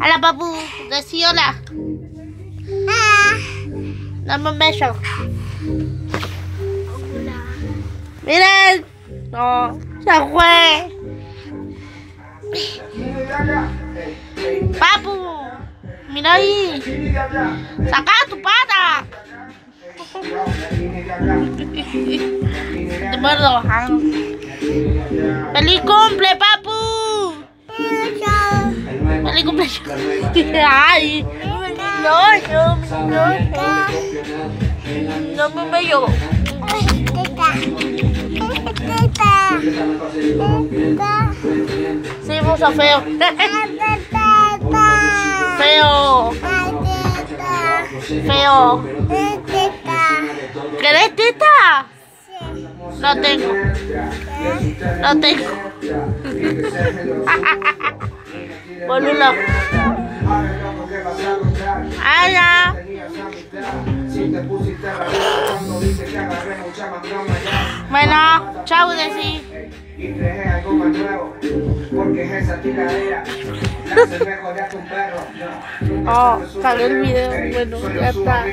Hola, papu. Decí hola. Dame un beso. Miren. No, se fue. Papu. Mira ahí. Saca tu pata. Te muerdo. ¡Feliz cumple, papu! ¡Ay! No, no, no, no me veo. Sí, mucho feo. Feo. Feo. ¿Querés teta? No tengo. No tengo. Boludo. ¡Hala! Bueno, chau, Desi. Y traje algo más nuevo, porque es esa Oh, salió el video. Bueno, ya está.